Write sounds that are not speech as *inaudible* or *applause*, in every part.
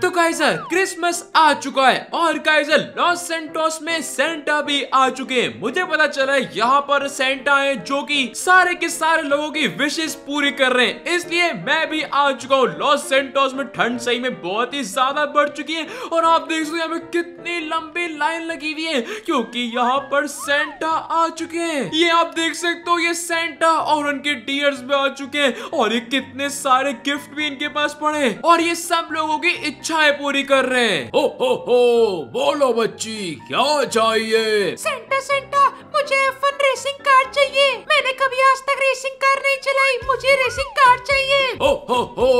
तो Kaizer, Christmas आ चुका है और काइजर, लॉस सेंटोस में सेंटा भी आ चुके हैं। मुझे पता चला है यहाँ पर सेंटा है जो कि सारे के सारे लोगों की विशेष पूरी कर रहे हैं। इसलिए मैं भी आ चुका हूँ। लॉस सेंटोस में ठंड सही में बहुत ही ज़्यादा बढ़ चुकी है और आप देख सकते हैं कितनी लंबी लाइन लगी हुई है, क्योंकि यहाँ पर सेंटा आ चुके हैं। ये आप देख सकते हो, ये सेंटा और उनके डियर्स भी आ चुके हैं और ये कितने सारे गिफ्ट भी इनके पास पड़े और ये सब लोगों की इच्छाएँ पूरी कर रहे हैं। हो हो हो बोलो बच्ची क्या चाहिए? सेंटा सेंटा मुझे एफ़ रेसिंग कार चाहिए। मैंने कभी आज तक रेसिंग कार नहीं चलाई। मुझे रेसिंग कार चाहिए। हो हो हो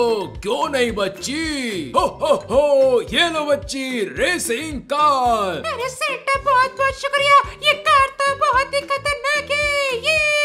क्यों नहीं बच्ची? हो हो हो ये लो बच्ची रेसिंग कार अरे सेंटा बहुत बहुत शुक्रिया। ये कार तो बहुत ही खतरनाक है। ये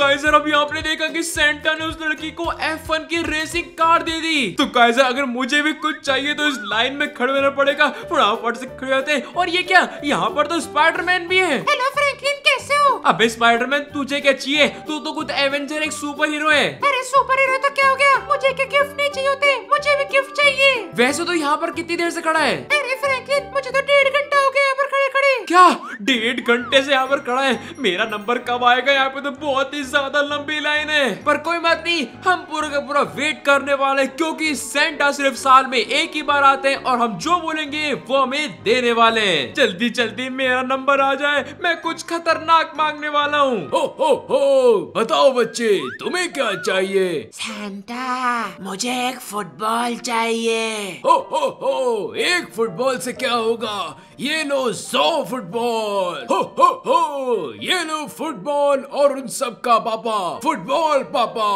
काइजर अभी आपने देखा कि सेंटा ने उस लड़की को F1 की रेसिंग कार दे दी। तो काइजर अगर मुझे भी कुछ चाहिए तो इस लाइन में खड़े होना पड़ेगा। फटाफट से खड़े होते और ये क्या? यहाँ पर तो स्पाइडरमैन भी है। हेलो फ्रैंकलिन कैसे अबे स्पाइडरमैन तुझे क्या चाहिए? तू तो खुद एवेंजर एक सुपर हीरो है। अरे सुपर हीरो तो क्या हो गया? मुझे क्या गिफ्ट नहीं चाहिए होते। मुझे भी गिफ्ट चाहिए। वैसे तो यहाँ पर कितनी देर से खड़ा है? अरे फ्रैंकलिन मुझे तो डेढ़ घंटा हो गया यहाँ पर खड़े खड़े। क्या? डेढ़ घंटे से यहाँ पर खड़ा है? मेरा नंबर कब आएगा? यहाँ पे तो बहुत ही ज़्यादा लंबी लाइन है। पर कोई बात नहीं हम पूरा का पूरा वेट करने वाले क्योंकि सेंटा सिर्फ़ साल में एक ही बार आते हैं और हम जो बोलेंगे वो हमें देने वाले हैं। जल्दी जल्दी मेरा नंबर आ जाए। मैं कुछ खतरनाक मांगने वाला हूँ। हो हो हो। बताओ बच्चे तुम्हें क्या चाहिए? सेंटा मुझे एक फुटबॉल चाहिए। हो हो हो। एक फुटबॉल से क्या होगा? ये लो सौ फुटबॉल। हो हो हो। ये लो फुटबॉल और उन सब का पापा। फुटबॉल पापा।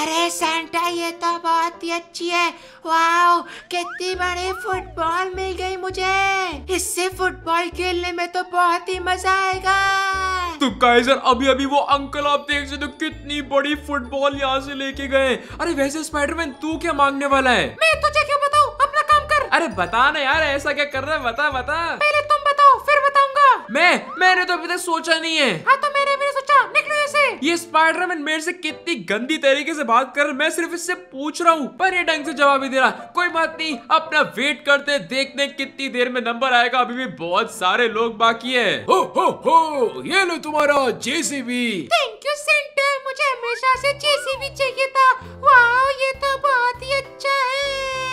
अरे सेंटा ये तो बहुत ही अच्छी है। वाओ कितनी बड़ी फुटबॉल गई मुझे। इससे फुटबॉल खेलने में तो बहुत ही मज़ा आएगा। तो काइजर अभी अभी वो अंकल आप देख सकते हो कितनी बड़ी फुटबॉल यहाँ से लेके गए अरे वैसे स्पाइडरमैन तू क्या मांगने वाला है? मैं तुझे क्यों बताऊँ? अपना काम कर। अरे बता ना यार ऐसा क्या कर रहा है? बता बता। पहले तुम बताओ फिर बताऊँगा। मैं मैंने तो अभी तक सोचा नहीं है। हाँ तो मैंने ऐसे ये स्पाइडरमैन मेरे से कितनी गंदी तरीके से बात कर मैं सिर्फ़ इससे पूछ रहा हूँ पर ये ढंग से जवाब ही दे रहा। कोई बात नहीं अपना वेट करते देखते कितनी देर में नंबर आएगा अभी भी बहुत सारे लोग बाकी है। हो हो हो ये लो तुम्हारा जेसीबी थैंक यू सेंटर मुझे हमेशा से जेसीबी चाहिए था। वाह ये तो बहुत ही अच्छा है।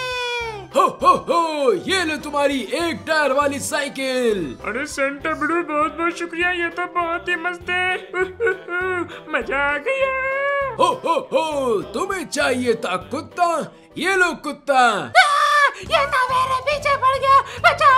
हो हो हो ये लो तुम्हारी एक टायर वाली साइकिल। अरे सेंटर बिडू बहुत बहुत शुक्रिया ये तो बहुत ही मस्त है। *laughs* मज़ा आ गया। हो हो हो तुम्हें चाहिए था कुत्ता ये लो कुत्ता। ये तो मेरे पीछे पड़ गया बचाओ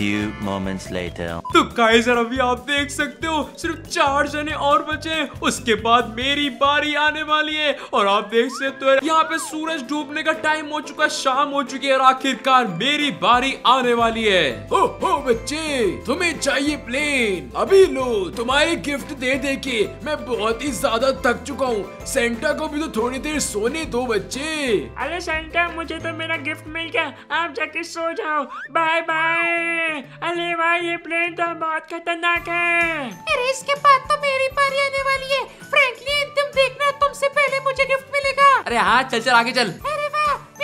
few moments later. तो काइजर अभी आप देख सकते हो सिर्फ़ चार जने और बचे हैं। उसके बाद मेरी बारी आने वाली है। और आप देख सकते हो यहाँ पे सूरज डूबने का टाइम हो चुका है शाम हो चुकी है और आखिरकार मेरी बारी आने वाली है। हो हो बच्चे तुम्हें चाहिए प्लेन अभी लो तुम्हारे गिफ्ट दे दे के। मैं बहुत ही ज़्यादा थक चुका हूँ। सेंटा को भी तो थोड़ी देर सोने दो बच्चे। अरे सेंटा मुझे तो मेरा गिफ्ट मिल गया। आप जाके सो जाओ। बाय बाय अरे भाई ये प्लेन तो बहुत खतरनाक है। अरे इसके बाद तो मेरी पारी आने वाली है। फ्रेंकली तुम देखना तुमसे पहले मुझे गिफ्ट मिलेगा। अरे हाँ चल चल आगे चल। अरे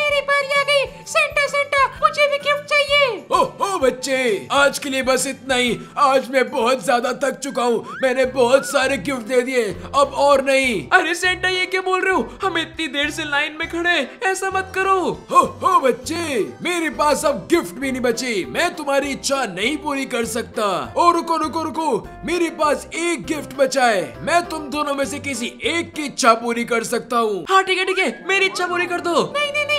मेरी बारी आ गई। सेंटा सेंटा मुझे भी गिफ्ट चाहिए? ओ ओ बच्चे आज के लिए बस इतना ही। आज मैं बहुत ज़्यादा थक चुका हूँ। मैंने बहुत सारे गिफ्ट दे दिए अब और नहीं। अरे सेंटा ये क्या बोल रहे हो? हम इतनी देर से लाइन में खड़े ऐसा मत करो। हो हो बच्चे मेरे पास अब गिफ्ट भी नहीं बचे। मैं तुम्हारी इच्छा नहीं पूरी कर सकता। और रुको रुको रुको मेरे पास एक गिफ्ट बचा है। मैं तुम दोनों में से किसी एक की इच्छा पूरी कर सकता हूँ। हाँ ठीक है ठीक है मेरी इच्छा पूरी कर दो। नहीं नहीं नहीं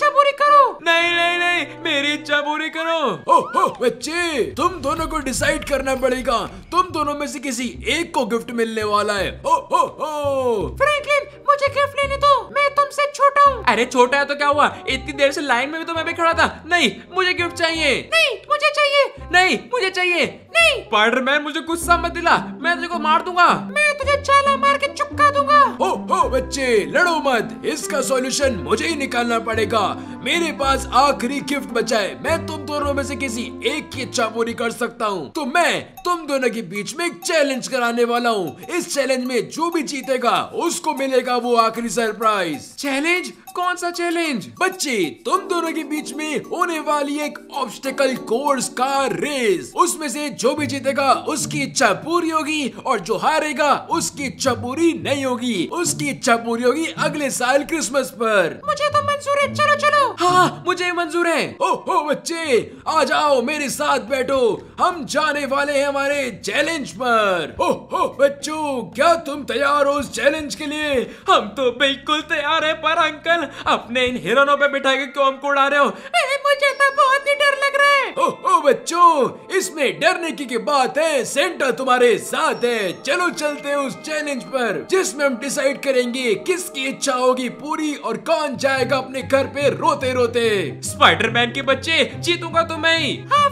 इच्छा पूरी करो। नहीं नहीं नहीं मेरी इच्छा पूरी करो। ओ हो बच्चे तुम दोनों को डिसाइड करना पड़ेगा। तुम दोनों में से किसी एक को गिफ्ट मिलने वाला है। ओ हो हो फ्रैंकलिन मुझे गिफ्ट लेने दो। मैं तुमसे छोटा हूँ। अरे छोटा है तो क्या हुआ? इतनी देर से लाइन में भी तो मैं भी खड़ा था। नहीं मुझे गिफ्ट चाहिए। नहीं मुझे चाहिए। नहीं मुझे चाहिए। नहीं। स्पाइडरमैन मुझे गुस्सा मत दिला। मैं तुझे को मार दूँगा। मैं तुझे चाला मार के चुपका दूँगा। हो हो बच्चे लड़ो मत। इसका सॉल्यूशन मुझे ही निकालना पड़ेगा। मेरे पास आखिरी गिफ्ट बचा है। मैं तुम दोनों में से किसी एक की इच्छा पूरी कर सकता हूँ। तो मैं तुम दोनों के बीच में एक चैलेंज कराने वाला हूँ। इस चैलेंज में जो भी जीतेगा उसको मिलेगा वो आखिरी सरप्राइज़ चैलेंज कौन सा चैलेंज बच्चे तुम दोनों के बीच में होने वाली एक ऑब्स्टिकल कोर्स का रेस उसमें से जो भी जीतेगा उसकी इच्छा पूरी होगी और जो हारेगा उसकी इच्छा पूरी नहीं होगी। उसकी इच्छा पूरी होगी अगले साल क्रिसमस पर। मुझे तो मंजूर है। चलो चलो। हाँ मुझे मंजूर है। ओ हो बच्चे आ जाओ मेरे साथ बैठो। हम जाने वाले हैं हमारे चैलेंज पर। ओ हो बच्चों क्या तुम तैयार हो उस चैलेंज के लिए? हम तो बिल्कुल तैयार है पर अंकल। अपने इन हिरणों पे बिठा के क्यों हमको उड़ा रहे हो? मुझे तो बहुत ही डर लग रहा है ओ बच्चों इसमें डरने की, की बात है? सेंटा तुम्हारे साथ है। चलो चलते हैं उस चैलेंज पर जिसमें हम डिसाइड करेंगे किसकी इच्छा होगी पूरी और कौन जाएगा अपने घर पे रोते रोते स्पाइडरमैन के बच्चे जीतूँगा तो मैं ही। हाँ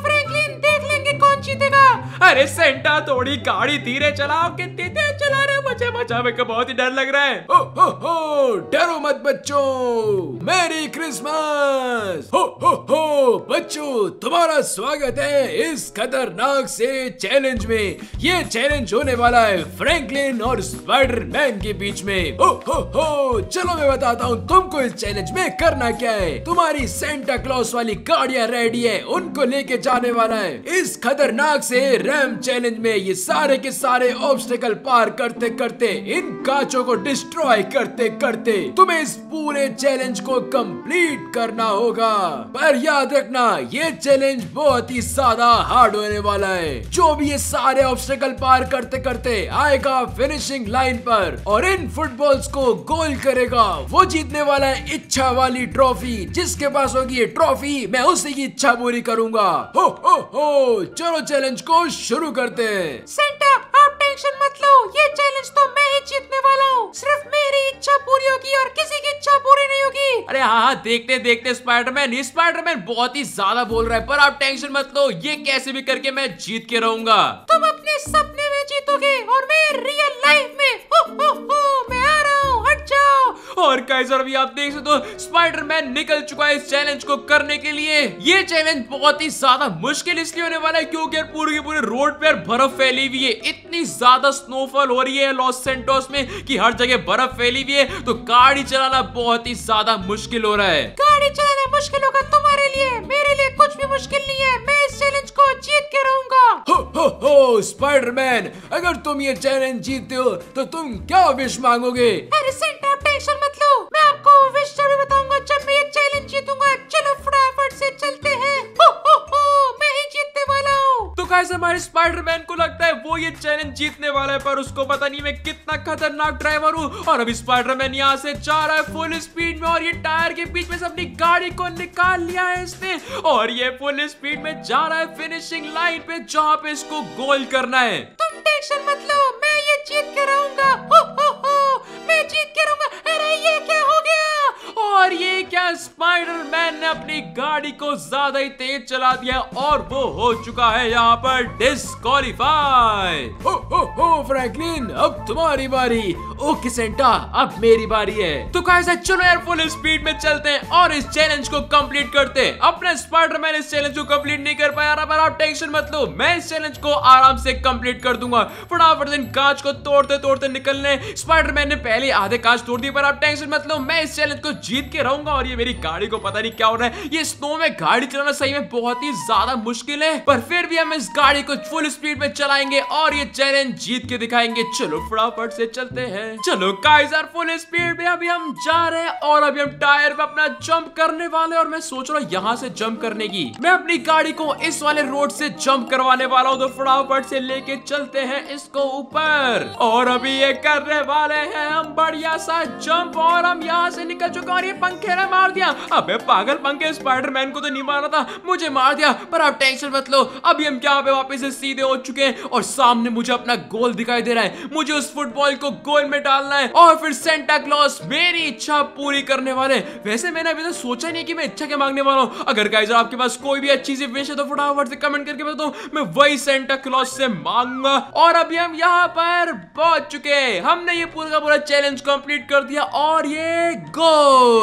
अरे सेंटा, थोड़ी गाड़ी धीरे चलाओ कितनी तेज चला रहे मुझे बचा मेरे को बहुत ही डर लग रहा है। हो हो हो, डरो मत बच्चों। Merry Christmas. Ho ho ho, बच्चों, तुम्हारा स्वागत है इस खतरनाक से चैलेंज में। ये चैलेंज होने वाला है फ्रैंकलिन और स्पाइडरमैन के बीच में। हो हो हो, चलो, मैं बताता हूँ, तुमको इस चैलेंज में करना क्या है। तुम्हारी सेंटा क्लॉस वाली गाड़ियाँ रेडी है, उनको लेके जाने वाला है। इस खतरनाक से रैम चैलेंज में ये सारे के सारे ऑब्स्टिकल पार करते करते, इन कांचों को डिस्ट्रॉय करते करते, तुम्हें इस पूरे चैलेंज को कंप्लीट करना होगा। पर याद रखना, ये चैलेंज बहुत ही ज़्यादा हार्ड होने वाला है। जो भी ये सारे ऑब्स्टिकल पार करते करते आएगा फिनिशिंग लाइन पर, और इन फुटबॉल्स को गोल करेगा। वो जीतने वाला है इच्छा वाली ट्रॉफी जिसके पास होगी ये ट्रॉफी मैं उसी की इच्छा पूरी करूँगा। हो हो हो, चलो चैलेंज को शुरू करते हैं। सेंटा आप टेंशन मत लो। ये चैलेंज तो मैं ही जीतने वाला हूँ। सिर्फ़ मेरी इच्छा पूरी होगी और किसी की इच्छा पूरी नहीं होगी। अरे हाँ हाँ देखते देखते स्पाइडरमैन स्पाइडरमैन बहुत ही ज़्यादा बोल रहा है पर आप टेंशन मत लो। ये कैसे भी करके मैं जीत के रहूँगा। तुम अपने सपने में जीतोगे और मैं रियल लाइफ में। हो हो हो मैं और काइजर अभी आप देख सकते हो स्पाइडरमैन निकल चुका है इस चैलेंज को करने के लिए। ये चैलेंज बहुत ही ज़्यादा मुश्किल इसलिए होने वाला है क्योंकि पूरे के पूरे रोड पे बर्फ़ फैली हुई है। इतनी ज़्यादा स्नोफॉल हो रही है लॉस सेंटोस में कि हर जगह बर्फ़ फैली हुई है। तो गाड़ी चलाना बहुत ही ज़्यादा मुश्किल हो रहा है। गाड़ी चलाना मुश्किल होगा तुम्हारे लिए मेरे लिए कुछ भी मुश्किल नहीं है। मैं इस चैलेंज को जीत के रहूँगा। हो हो हो स्पाइडरमैन अगर तुम ये चैलेंज जीतते हो तो तुम क्या विश मांगोगे? अरे सेंटा आप टेंशन मत लो। मैं आपको विश भी बताऊँगा। जब मैं ये चैलेंज जीतूँगा चलो फटाफट से चलते हैं। हो हो हो मैं ही जीतने वाला हूँ। तो कैसे हमारे स्पाइडरमैन को लगता है वो ये चैलेंज जीतने वाला है पर उसको पता नहीं मैं कितना खतरनाक ड्राइवर हूँ। और अभी स्पाइडरमैन यहाँ से जा रहा है फुल स्पीड में और ये टायर के बीच में से अपनी गाड़ी को निकाल लिया है इसने। और ये फुल स्पीड में जा रहा है फिनिशिंग लाइन पे जहाँ पे इसको गोल करना है। तुम टेंशन मत लो मैं ये जीत के रहूँगा। हो हो हो मैं जीत के रहूँगा। अरे ये क्या हो गया और ये क्या स्पाइडरमैन ने अपनी गाड़ी को ज़्यादा ही तेज चला दिया और वो हो चुका है यहाँ पर डिस्कालीफाई हो हो हो फ्रैंकलिन अब तुम्हारी बारी। ओके सेंटा अब मेरी बारी है। तो कैसा चलो यार फुल स्पीड में चलते हैं और इस चैलेंज को कंप्लीट करते हैं। अपने स्पाइडरमैन इस चैलेंज को कंप्लीट नहीं कर पाया। पर आप टेंशन मत लो। मैं इस चैलेंज को आराम से कंप्लीट कर दूँगा। फटाफट दिन कांच को तोड़ते तोड़ते निकलने। स्पाइडरमैन ने पहले आधे कांच तोड़ दिए पर आप टेंशन मत लो। मैं इस चैलेंज को जीत के रहूँगा और ये मेरी गाड़ी को पता नहीं क्या हो रहा है। ये स्नो में गाड़ी चलाना सही में बहुत ही ज़्यादा मुश्किल है। पर फिर भी हम इस गाड़ी को फुल स्पीड में चलाएँगे और ये चैलेंज जीत के दिखाएँगे। चलो फटाफट से चलते हैं। चलो काइजर फुल स्पीड में अभी हम जा रहे हैं और अभी हम टायर पे अपना जंप करने वाले और मैं सोच रहा हूँ यहाँ से जंप करने की। मैं अपनी गाड़ी को इस वाले रोड से जंप करवाने वाला हूँ। तो फटाफट से लेके चलते हैं इसको ऊपर। और अभी ये करने वाले हैं हम बढ़िया सा जंप और हम यहाँ से निकल चुके और ये पंखे ने मार दिया। अबे पागल पंखे स्पाइडरमैन को तो नहीं मारा था, मुझे मार दिया, पर आप टेंशन मत लो। अभी हम क्या पे वापस से सीधे हो चुके हैं और सामने मुझे अपना गोल दिखाई दे रहा है। मुझे उस फुटबॉल को गोल में डालना है और फिर सेंटा क्लॉस मेरी इच्छा पूरी करने वाले वैसे मैंने अभी तक सोचा नहीं कि मैं इच्छा क्या मांगने वाला हूँ। अगर गाइस आपके पास कोई भी अच्छी सी विश है तो फटाफट से कमेंट करके बताओ। मैं वही सेंटा क्लॉस से मांगूँगा। और अभी हम यहाँ पर पहुँच चुके हमने ये पूरा का पूरा चैलेंज कंप्लीट कर दिया और ये गोल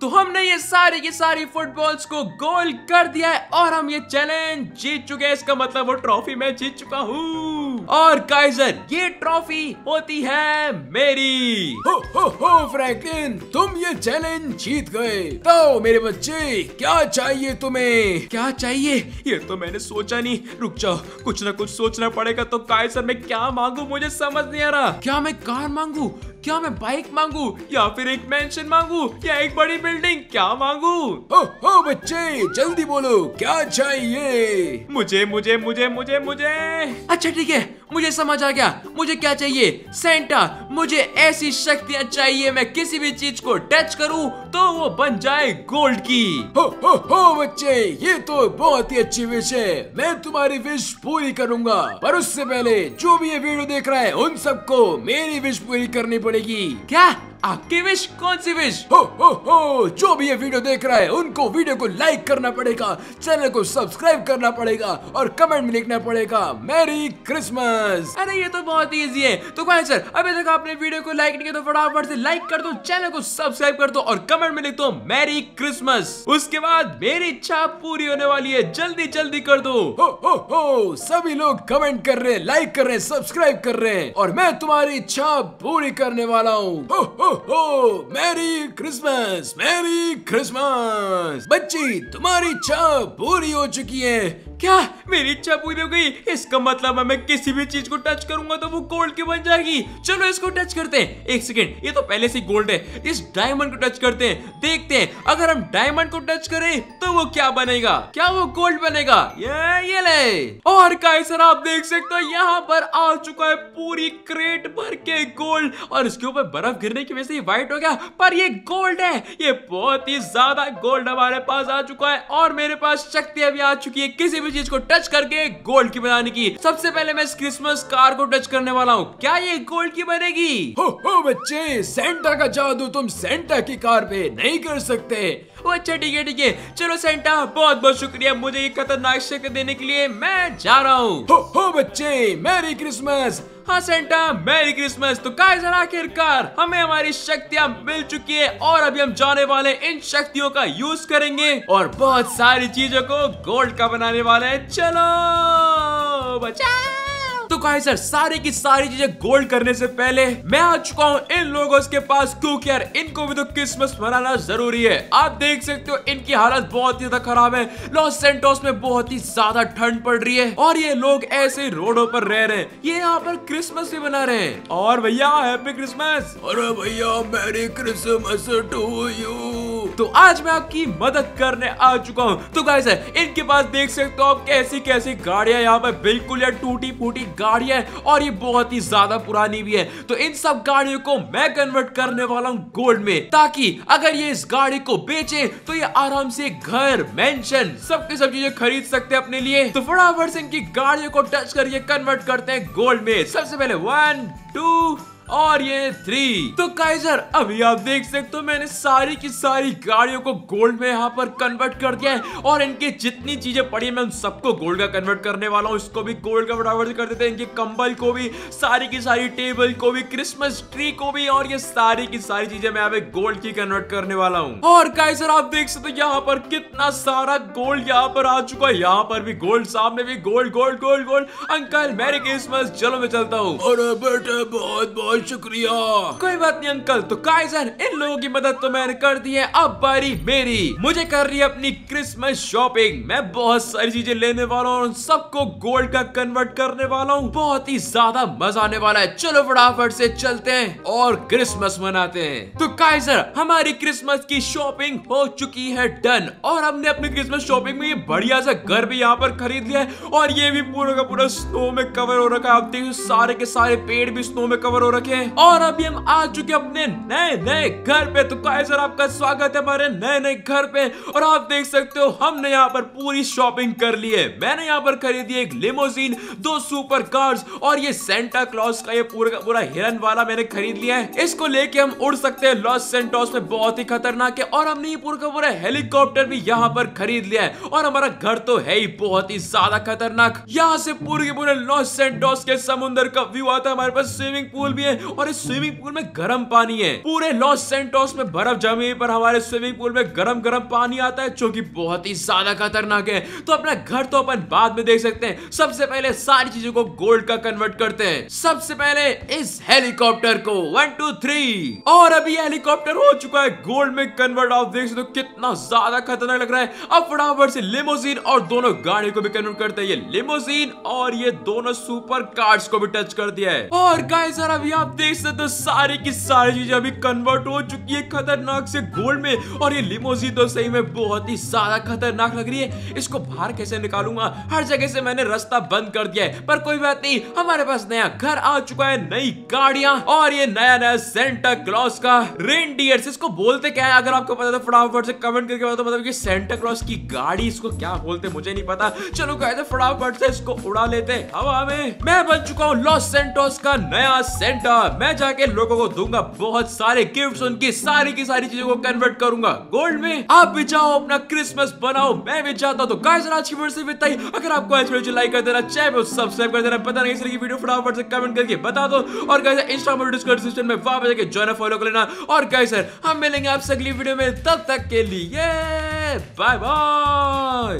तो हमने ये सारी की सारी फुटबॉल्स को गोल कर दिया है और हम ये चैलेंज जीत चुके हैं। इसका मतलब वो ट्रॉफी मैं जीत चुका हूँ। और काइजर ये ट्रॉफी होती है मेरी। हो हो हो फ्रैंकलिन तुम ये चैलेंज जीत गए। तो मेरे बच्चे क्या चाहिए तुम्हें? क्या चाहिए? ये तो मैंने सोचा नहीं। रुक जाओ कुछ ना कुछ सोचना पड़ेगा। तो काइसर मैं क्या मांगू? मुझे समझ नहीं आ रहा। क्या मैं कार मांगू? क्या मैं बाइक मांगू या फिर एक मेंशन मांगू या एक बड़ी बिल्डिंग क्या मांगू? हो हो बच्चे जल्दी बोलो क्या चाहिए? मुझे मुझे मुझे मुझे मुझे। अच्छा ठीक है। मुझे समझ आ गया। मुझे क्या चाहिए? सेंटा मुझे ऐसी शक्तियाँ चाहिए मैं किसी भी चीज़ को टच करूँ तो वो बन जाए गोल्ड की। हो हो हो बच्चे ये तो बहुत ही अच्छी विश है। मैं तुम्हारी विश पूरी करूँगा। पर उससे पहले जो भी ये वीडियो देख रहा है उन सबको मेरी विश पूरी करनी पड़ेगी। क्या? आपकी विश कौन सी विश हो हो हो जो भी ये वीडियो देख रहा है उनको वीडियो को लाइक करना पड़ेगा चैनल को सब्सक्राइब करना पड़ेगा और कमेंट में लिखना पड़ेगा मैरी क्रिसमस अरे ये तो बहुत इजी है। तो कौन सर अभी तक आपने वीडियो को लाइक नहीं किया तो फटाफट से लाइक कर दो चैनल को सब्सक्राइब कर दो और कमेंट में लिख दो मैरी क्रिसमस उसके बाद मेरी इच्छा पूरी होने वाली है। जल्दी जल्दी कर दो। हो हो हो सभी लोग कमेंट कर रहे हैं लाइक कर रहे हैं सब्सक्राइब कर रहे हैं और मैं तुम्हारी इच्छा पूरी करने वाला हूँ। हो हो हो मैरी क्रिसमस मैरी क्रिसमस बच्ची तुम्हारी इच्छा पूरी हो चुकी है। क्या? मेरी इच्छा पूरी हो गई। इसका मतलब मैं किसी भी चीज़ को टच करूँगा तो वो गोल्ड की बन जाएगी। चलो इसको टच करते हैं। एक सेकेंड ये तो पहले से गोल्ड है। इस डायमंड को टच करते हैं। देखते हैं, अगर हम डायमंड को टच करें तो वो क्या बनेगा? क्या वो गोल्ड बनेगा? ये ये ले। और सर आप देख सकते हो, यहाँ पर आ चुका है पूरी क्रेट भर के गोल्ड और इसके ऊपर बर्फ़ गिरने की वजह से व्हाइट हो गया। पर ये गोल्ड है। ये बहुत ही ज़्यादा गोल्ड हमारे पास आ चुका है। और मेरे पास शक्ति अभी आ चुकी है। किसी भी चीज़ को टच करके गोल्ड की बनाने की। सबसे पहले मैं इस क्रिसमस कार को टच करने वाला हूँ। क्या ये गोल्ड की बनेगी? हो हो बच्चे सेंटा का जादू तुम सेंटा की कार पे नहीं कर सकते। अच्छा ठीक है ठीक है। चलो सेंटा बहुत बहुत शुक्रिया। मुझे ये खतरनाक शक्ति देने के लिए मैं जा रहा हूँ। हो हो बच्चे मैरी क्रिसमस। हाँ सेंटा मैरी क्रिसमस तो गाइस आखिरकार, हमें हमारी शक्तियाँ मिल चुकी है और अभी हम जाने वाले इन शक्तियों का यूज़ करेंगे और बहुत सारी चीज़ों को गोल्ड का बनाने वाले हैं। चलो बचा तो काइजर सारी की सारी चीज़ें गोल्ड करने से पहले मैं आ चुका हूँ इन लोगों के पास, क्योंकि यार इनको भी तो क्रिसमस मनाना ज़रूरी है। आप देख सकते हो, इनकी हालत बहुत ही ज़्यादा खराब है। लॉस सेंटोस में बहुत ही ज़्यादा ठंड पड़ रही है, और ये लोग ऐसे रोडों पर रह रहे हैं। ये यहाँ पर क्रिसमस भी मना रहे हैं। और भैया, हैप्पी क्रिसमस! अरे भैया, मैरी क्रिसमस टू यू। तो आज मैं आपकी मदद करने आ चुका हूँ। तो गाइस इनके पास देख सकते हो आप कैसी कैसी गाड़ियाँ यहाँ पर बिल्कुल या टूटी फूटी गाड़ियाँ है और ये बहुत ही ज़्यादा पुरानी भी है। तो इन सब गाड़ियों को मैं कन्वर्ट करने वाला हूँ गोल्ड में, ताकि अगर ये इस गाड़ी को बेचे तो ये आराम से घर मेंशन सबकी सब चीज़ें खरीद सकते हैं अपने लिए। तो फटाफट से इनकी गाड़ियों को टच करके कन्वर्ट करते हैं गोल्ड में। सबसे पहले वन टू और ये थ्री तो काइजर अभी आप देख सकते हो, मैंने सारी की सारी गाड़ियों को गोल्ड में यहाँ पर कन्वर्ट कर दिया है। और इनकी जितनी चीज़ें पड़ी है, मैं उन सबको गोल्ड का कन्वर्ट करने वाला हूँ। इसको भी गोल्ड का फटाफट कर देते हैं, इनके कंबल को भी, सारी की सारी टेबल को भी क्रिसमस ट्री को भी, और ये सारी की सारी चीज़ें मैं यहाँ गोल्ड की कन्वर्ट करने वाला हूँ। और काइजर आप देख सकते हो, यहाँ पर कितना सारा गोल्ड यहाँ पर आ चुका है। यहाँ पर भी गोल्ड सामने भी gold gold gold gold uncle merry Christmas चलो मैं चलता हूँ। बेटे, बहुत बहुत शुक्रिया। कोई बात नहीं, अंकल। तो काइजर, इन लोगों की मदद तो मैंने कर दी है। अब बारी मेरी। मुझे कर रही है अपनी क्रिसमस शॉपिंग। मैं बहुत सारी चीज़ें लेने वाला हूँ सबको गोल्ड का कन्वर्ट करने वाला हूँ। बहुत ही ज़्यादा मज़ा आने वाला है। चलो फटाफट से चलते हैं और क्रिसमस मनाते हैं। तो काइजर, हमारी क्रिसमस की शॉपिंग हो चुकी है डन। और हमने अपनी क्रिसमस शॉपिंग में ये बढ़िया सा घर भी यहाँ पर खरीद लिया है। और ये भी पूरा का पूरा स्नो में कवर हो रखा है। आप देखिए सारे के सारे पेड़ भी स्नो में कवर हो रखे है और अभी हम आ चुके अपने नए नए घर पे। तो सर आपका स्वागत है हमारे नए नए घर पे। और आप देख सकते हो, हमने यहाँ पर पूरी शॉपिंग कर ली है। मैंने यहाँ पर खरीदी एक लिमोजीन दो सुपर कार्स और ये सेंटा क्लॉज का ये पूरा पूरा हिरन वाला मैंने खरीद लिया है। इसको लेके हम उड़ सकते हैं लॉस सेंटोस में, बहुत ही खतरनाक है। और हमने ये पूरा का पूरा हेलीकॉप्टर भी यहाँ पर खरीद लिया है। और हमारा घर तो है ही बहुत ही ज़्यादा खतरनाक। यहाँ से पूरे पूरे लॉस सेंटोस के समुद्र का व्यू आता है। हमारे पास स्विमिंग पूल भी है। और इस स्विमिंग पूल में गर्म पानी है। पूरे लॉस सेंटोस में बर्फ़ जमी पर हमारे स्विमिंग पूल में गर्म गर्म पानी आता है, जो कि बहुत ही ज़्यादा खतरनाक है। तो अपना घर तो अपन बाद में देख सकते हैं। सबसे पहले सारी चीज़ों को गोल्ड का कन्वर्ट करते हैं। सबसे पहले इस हेलीकॉप्टर को। वन टू थ्री और अभी हेलीकॉप्टर हो चुका है। गोल्ड में कन्वर्ट, आप देख सकते हो कितना ज़्यादा खतरनाक लग रहा है। अब फटाफट से लिमोजीन और दोनों गाड़ी को भी कन्वर्ट करते हैं। ये लिमोजीन और ये दोनों सुपर कार्स को भी टच कर दिया है। और गाइस यार अभी देख सकते हो, सारी की सारी चीज़ें अभी कन्वर्ट हो चुकी है खतरनाक से गोल्ड में, और ये लिमोजीन तो सही में बहुत ही ज़्यादा खतरनाक लग रही है। इसको बाहर कैसे निकालूँगा? हर जगह से मैंने रास्ता बंद कर दिया है, पर कोई बात नहीं, हमारे पास नया घर आ चुका है, नई गाड़ियाँ, और ये नया नया सेंटा क्लॉस का रेनडियर इसको बोलते क्या है? अगर आपको पता तो फटाफट से कमेंट करके बताओ मतलब कि सेंटा क्लॉस की गाड़ी इसको क्या बोलते मुझे नहीं पता। चलो कहते फटाफट से इसको उड़ा लेते हवा में मैं बन चुका हूँ लॉस सेंटोस का नया सेंटा मैं जाके लोगों को दूँगा, बहुत सारे गिफ्ट्स उनकी सारी की सारी चीज़ों को कन्वर्ट करूँगा। गोल्ड में आप भी जाओ, अपना क्रिसमस बनाओ। मैं भी चाहता तो गाइस आज की वीडियो से ही। अगर आपको आज वीडियो लाइक कर देना, चैनल को सब्सक्राइब कर देना। पता नहीं इसलिए वीडियो फटाफट से कमेंट करके बता दो। और गाइस इंस्टा पर डिस्कॉर्ड में वहाँ पे जाके ज्वाइन फॉलो कर लेना। और गाइस हम मिलेंगे आपसे अगली वीडियो में। तब तक के लिए बाय बाय